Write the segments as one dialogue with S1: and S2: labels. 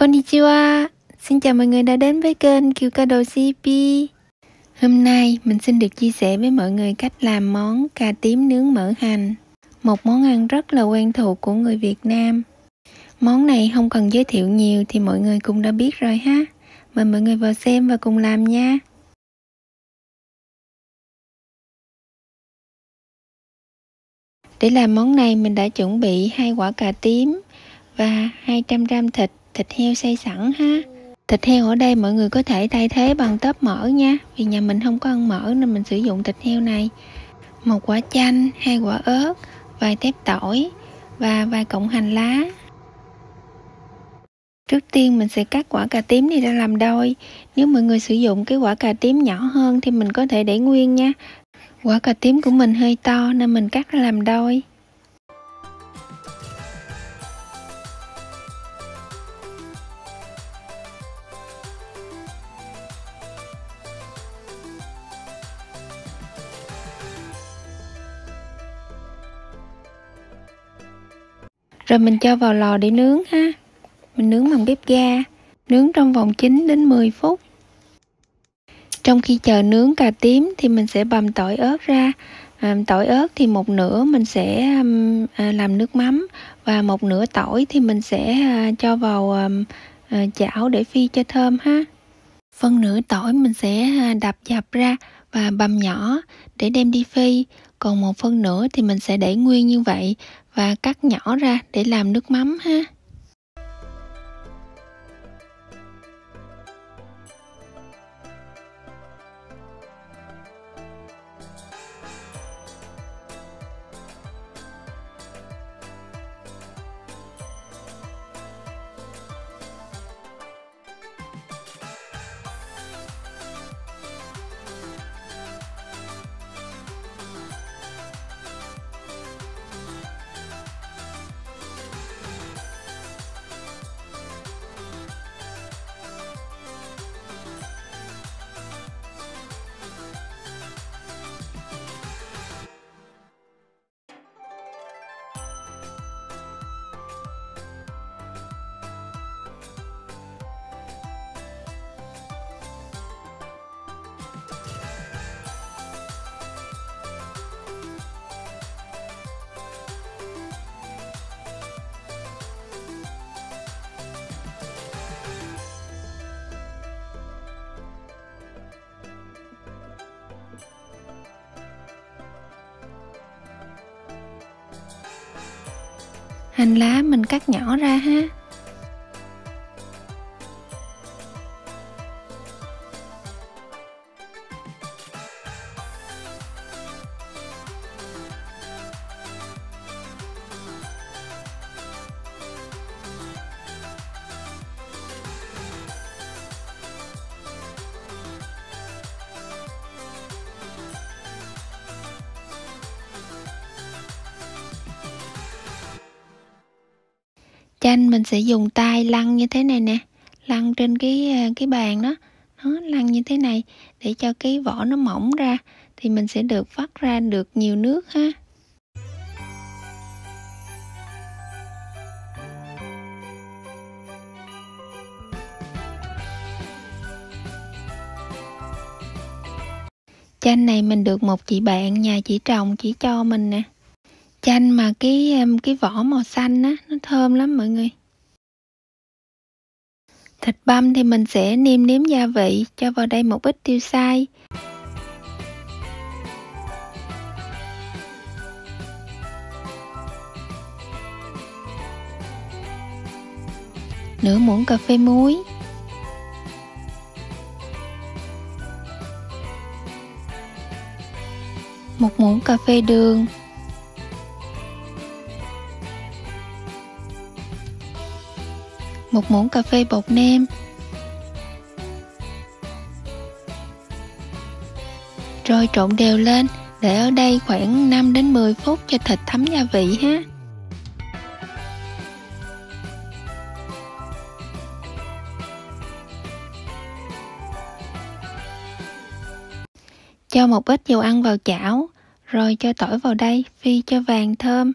S1: Konnichiwa, xin chào mọi người đã đến với kênh Kiều Ca Đồ CP Hôm nay mình xin được chia sẻ với mọi người cách làm món cà tím nướng mỡ hành Một món ăn rất là quen thuộc của người Việt Nam. Món này không cần giới thiệu nhiều thì mọi người cũng đã biết rồi ha. Mời mọi người vào xem và cùng làm nha. Để làm món này mình đã chuẩn bị hai quả cà tím và 200g thịt, thịt heo xay sẵn ha. Thịt heo ở đây mọi người có thể thay thế bằng tớp mỡ nha, vì nhà mình không có ăn mỡ nên mình sử dụng thịt heo này. Một quả chanh, hai quả ớt, vài tép tỏi và vài cọng hành lá. Trước tiên mình sẽ cắt quả cà tím này ra làm đôi. Nếu mọi người sử dụng cái quả cà tím nhỏ hơn thì mình có thể để nguyên nha. Quả cà tím của mình hơi to nên mình cắt ra làm đôi. Rồi mình cho vào lò để nướng ha. Mình nướng bằng bếp ga, nướng trong vòng 9 đến 10 phút. Trong khi chờ nướng cà tím thì mình sẽ bầm tỏi ớt ra. À, tỏi ớt thì một nửa mình sẽ um, à, làm nước mắm và một nửa tỏi thì mình sẽ à, cho vào um, à, chảo để phi cho thơm ha. Phân nửa tỏi mình sẽ à, đập dập ra và bầm nhỏ để đem đi phi. Còn một phần nữa thì mình sẽ để nguyên như vậy và cắt nhỏ ra để làm nước mắm ha. Hành lá mình cắt nhỏ ra ha. Chanh mình sẽ dùng tay lăn như thế này nè, lăn trên cái ờ, cái bàn đó. Nó lăn như thế này để cho cái vỏ nó mỏng ra thì mình sẽ được vắt ra được nhiều nước ha. Chanh này mình được một chị bạn, nhà chị trồng chỉ cho mình nè chanh mà cái cái vỏ màu xanh á, nó thơm lắm mọi người. Thịt băm thì mình sẽ nêm nếm gia vị cho vào đây một ít tiêu xay nửa muỗng cà phê muối. Một muỗng cà phê đường. Một muỗng cà phê bột nêm. Rồi trộn đều lên, để ở đây khoảng 5 đến 10 phút cho thịt thấm gia vị ha. Cho một ít dầu ăn vào chảo, rồi cho tỏi vào đây, phi cho vàng thơm.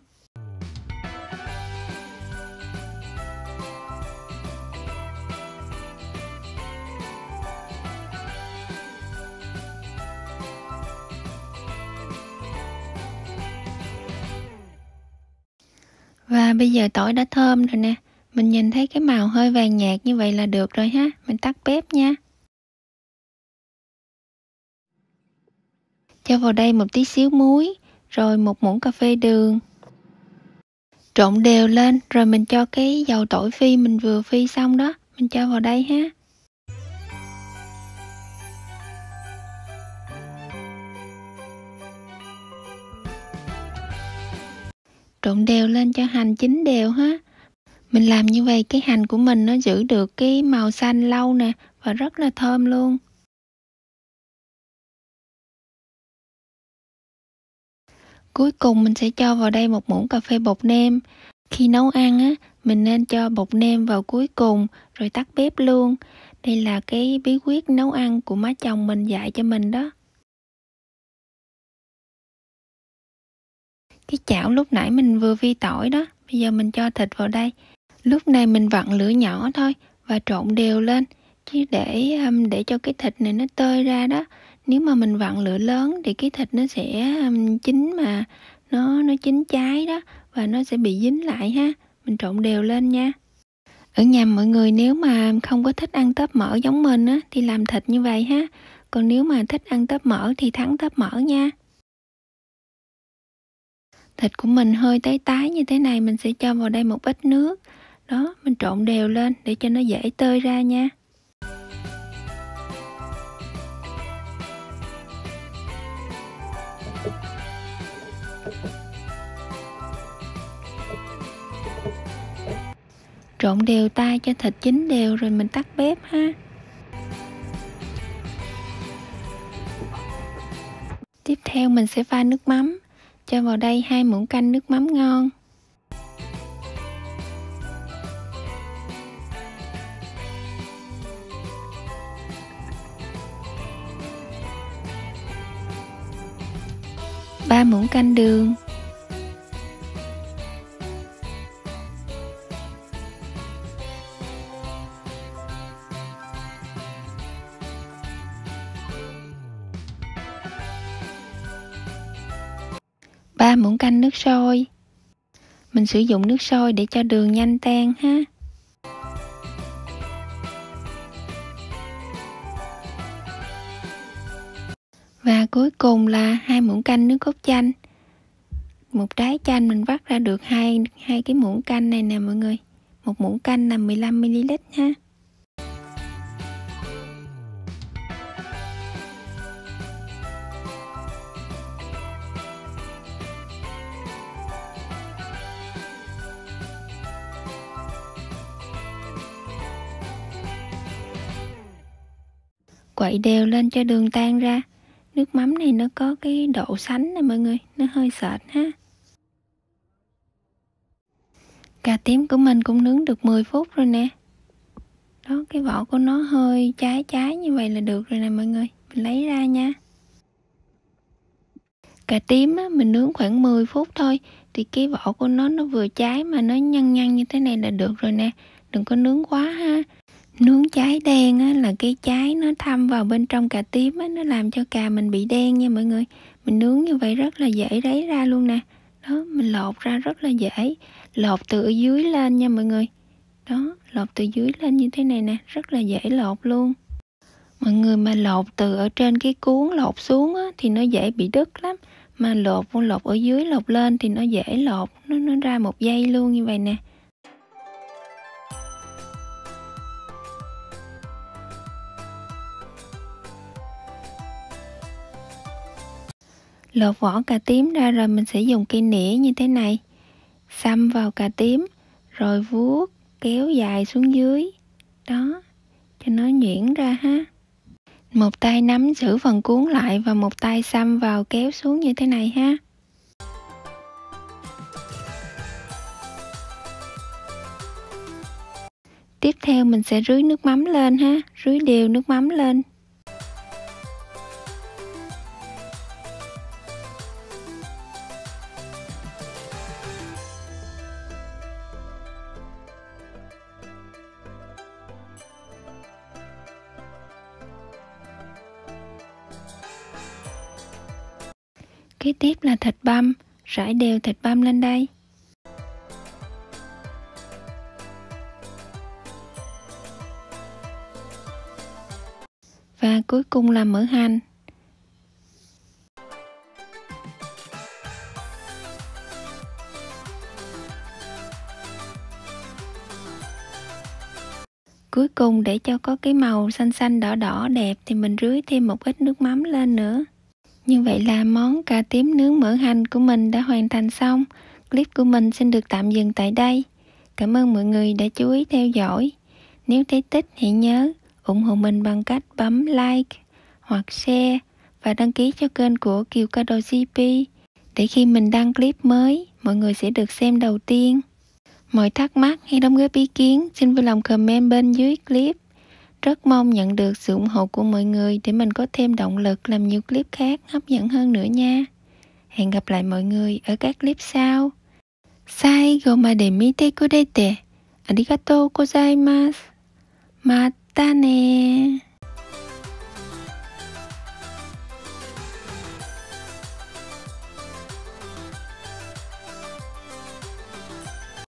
S1: Và bây giờ tỏi đã thơm rồi nè. Mình nhìn thấy cái màu hơi vàng nhạt như vậy là được rồi ha. Mình tắt bếp nha. Cho vào đây một tí xíu muối, rồi một muỗng cà phê đường. Trộn đều lên, rồi mình cho cái dầu tỏi phi mình vừa phi xong đó, mình cho vào đây ha. Trộn đều lên cho hành chín đều ha mình làm như vậy, cái hành của mình nó giữ được cái màu xanh lâu nè, và rất là thơm luôn. Cuối cùng mình sẽ cho vào đây một muỗng cà phê bột nêm. Khi nấu ăn á, mình nên cho bột nêm vào cuối cùng, rồi tắt bếp luôn. Đây là cái bí quyết nấu ăn của má chồng mình dạy cho mình đó. Cái chảo lúc nãy mình vừa vi tỏi đó, bây giờ mình cho thịt vào đây. Lúc này mình vặn lửa nhỏ thôi và trộn đều lên. Chứ để um, để cho cái thịt này nó tơi ra đó, nếu mà mình vặn lửa lớn thì cái thịt nó sẽ um, chín mà, nó nó chín cháy đó và nó sẽ bị dính lại ha. Mình trộn đều lên nha. Ở nhà mọi người nếu mà không có thích ăn tớp mỡ giống mình á, thì làm thịt như vậy ha. Còn nếu mà thích ăn tớp mỡ thì thắng tớp mỡ nha thịt của mình hơi tái tái như thế này, mình sẽ cho vào đây một ít nước. Đó, mình trộn đều lên để cho nó dễ tơi ra nha. Trộn đều tay cho thịt chín đều rồi mình tắt bếp ha. Tiếp theo mình sẽ pha nước mắm cho vào đây hai muỗng canh nước mắm ngon. Ba muỗng canh đường. Muỗng canh nước sôi. Mình sử dụng nước sôi để cho đường nhanh tan ha. Và cuối cùng là hai muỗng canh nước cốt chanh. Một trái chanh mình vắt ra được hai hai cái muỗng canh này nè mọi người. Một muỗng canh là 15 ml ha. Quậy đều lên cho đường tan ra. Nước mắm này nó có cái độ sánh nè mọi người nó hơi sệt ha. Cà tím của mình cũng nướng được 10 phút rồi nè. Đó cái vỏ của nó hơi cháy cháy như vậy là được rồi nè mọi người mình lấy ra nha. Cà tím á, mình nướng khoảng 10 phút thôi thì cái vỏ của nó nó vừa cháy mà nó nhăn nhăn như thế này là được rồi nè. Đừng có nướng quá ha nướng trái đen á, là cái trái nó thâm vào bên trong cà tím á, nó làm cho cà mình bị đen nha mọi người. Mình nướng như vậy rất là dễ lấy ra luôn nè. Đó mình lột ra rất là dễ. Lột từ ở dưới lên nha mọi người. Đó lột từ dưới lên như thế này nè rất là dễ lột luôn. Mọi người mà lột từ ở trên cái cuốn lột xuống á, thì nó dễ bị đứt lắm. Mà lột lột ở dưới lột lên thì nó dễ lột nó nó ra một dây luôn như vậy nè. Lột vỏ cà tím ra rồi mình sẽ dùng cây nĩa như thế này. Xăm vào cà tím, rồi vuốt, kéo dài xuống dưới. Đó, cho nó nhuyễn ra ha. Một tay nắm giữ phần cuốn lại và một tay xăm vào kéo xuống như thế này ha. Tiếp theo mình sẽ rưới nước mắm lên ha, rưới đều nước mắm lên. Kế tiếp là thịt băm, rải đều thịt băm lên đây. Và cuối cùng là mỡ hành. cuối cùng để cho có cái màu xanh xanh đỏ đỏ đẹp thì mình rưới thêm một ít nước mắm lên nữa như vậy là món cà tím nướng mỡ hành của mình đã hoàn thành xong. Clip của mình xin được tạm dừng tại đây. Cảm ơn mọi người đã chú ý theo dõi. Nếu thấy thích hãy nhớ ủng hộ mình bằng cách bấm like hoặc share và đăng ký cho kênh của Kiều Cado CP để khi mình đăng clip mới, mọi người sẽ được xem đầu tiên. Mọi thắc mắc hay đóng góp ý kiến, xin vui lòng comment bên dưới clip. Rất mong nhận được sự ủng hộ của mọi người để mình có thêm động lực làm nhiều clip khác hấp dẫn hơn nữa nha. Hẹn gặp lại mọi người ở các clip sau. Saigo made mite kurete. Arigatou gozaimasu. Mata ne.